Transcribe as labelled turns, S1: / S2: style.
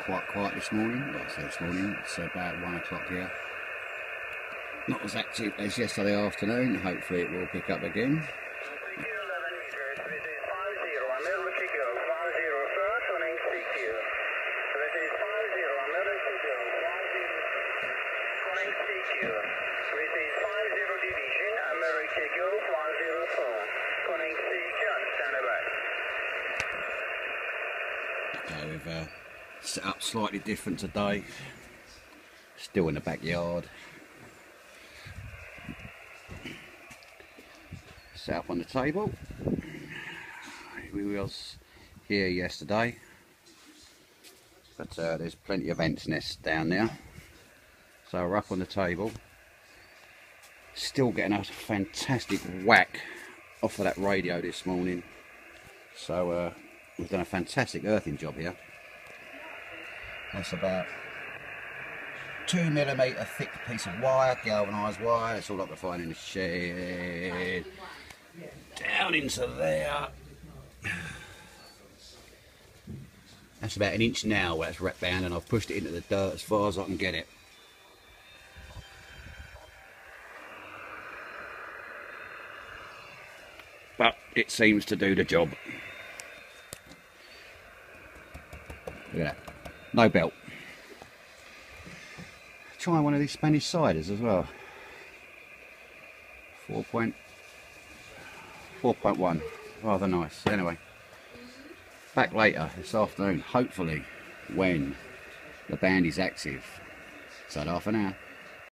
S1: quite quiet this morning. Like I said this morning, it's about one o'clock here. Not as active as yesterday afternoon. Hopefully it will pick up again. We've uh, set up slightly different today. Still in the backyard. Set up on the table. We was here yesterday, but uh, there's plenty of ants nests down there. So we're up on the table. Still getting a fantastic whack off of that radio this morning. So uh, we've done a fantastic earthing job here. That's about two millimetre thick piece of wire, galvanised wire. That's all I can find in the shed. Down into there. That's about an inch now where it's wrapped down and I've pushed it into the dirt as far as I can get it. But it seems to do the job. Look at that. No belt. Try one of these Spanish ciders as well. 4.4.1. Rather nice. Anyway, back later this afternoon, hopefully, when the band is active. So half an hour.